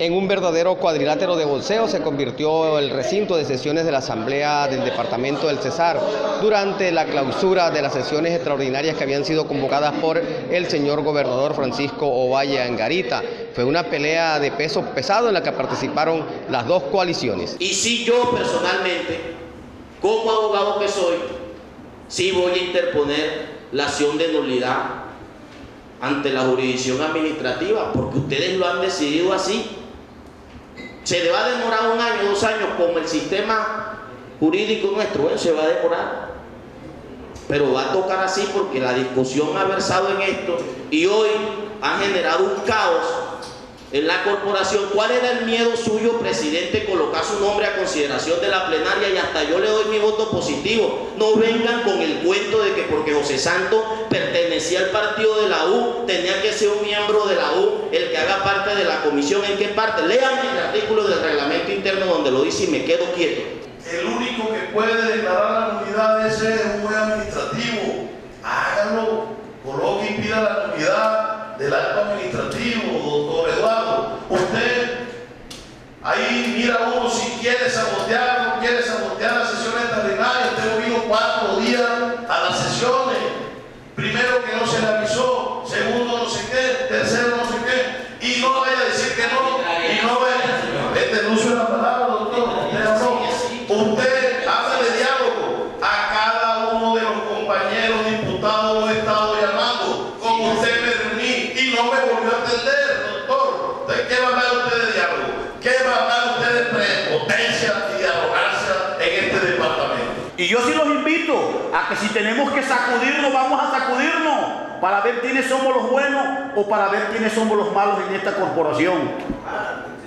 En un verdadero cuadrilátero de bolseo se convirtió el recinto de sesiones de la Asamblea del Departamento del Cesar durante la clausura de las sesiones extraordinarias que habían sido convocadas por el señor gobernador Francisco Ovalle Angarita. Fue una pelea de peso pesado en la que participaron las dos coaliciones. Y si yo personalmente, como abogado que soy, sí voy a interponer la acción de nulidad ante la jurisdicción administrativa, porque ustedes lo han decidido así. Se le va a demorar un año, dos años, como el sistema jurídico nuestro, se va a demorar. Pero va a tocar así porque la discusión ha versado en esto y hoy ha generado un caos en la corporación. ¿Cuál era el miedo suyo, presidente, colocar su nombre a consideración de la plenaria y hasta yo le doy mi voto positivo? No vengan con el cuento de que porque José Santo pertenecía al partido de la U, tenía que ser un miembro de la U el que haga parte de la comisión. ¿En qué parte? Lean el artículo del reglamento interno donde lo dice y me quedo quieto. El único que puede declarar la nulidad es el juez administrativo. Háganlo, coloque y pida la nulidad del acto administrativo, doctor Eduardo. Usted ahí mira uno si quiere sabotear o no quiere sabotear las sesiones extraordinarias. Usted vino cuatro días a las sesiones. Primero que no se le avisó, segundo no sé qué, tercero no sé qué. Y no vaya a decir que no. Y no vaya. Este no usa la palabra, doctor. Usted habló. Usted habla de diálogo. A cada uno de los compañeros diputados lo he estado llamando. Con usted me reuní y no me volvió a atender, doctor. Entonces, ¿qué va a hablar usted de diálogo? ¿Qué va a hablar usted de prepotencia y de arrogancia en este departamento? Y yo sí los invito a que si tenemos que sacudirnos, vamos a sacudirnos para ver quiénes somos los buenos o para ver quiénes somos los malos en esta corporación.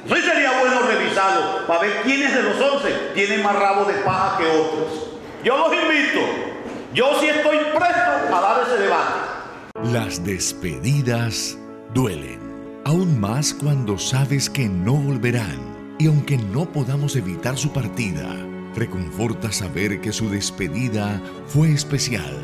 Sí sería bueno revisarlo para ver quiénes de los 11 tienen más rabo de paja que otros. Yo los invito. Yo sí estoy presto a dar ese debate. Las despedidas duelen, aún más cuando sabes que no volverán. Y aunque no podamos evitar su partida, reconforta saber que su despedida fue especial.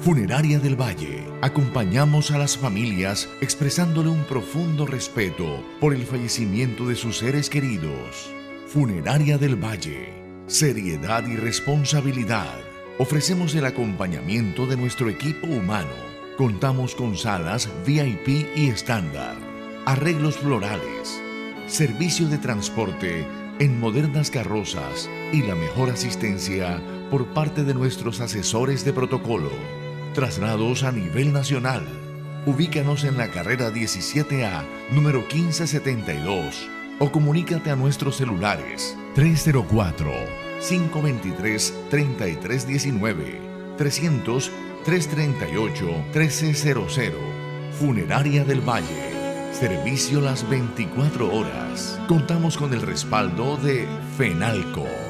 Funeraria del Valle, acompañamos a las familias expresándole un profundo respeto por el fallecimiento de sus seres queridos. Funeraria del Valle, seriedad y responsabilidad. Ofrecemos el acompañamiento de nuestro equipo humano Contamos con salas VIP y estándar, arreglos florales, servicio de transporte en modernas carrozas y la mejor asistencia por parte de nuestros asesores de protocolo. Traslados a nivel nacional. Ubícanos en la carrera 17A, número 1572 o comunícate a nuestros celulares 304 523 3319 300 338-1300. Funeraria del Valle. Servicio las 24 horas. Contamos con el respaldo de FENALCO.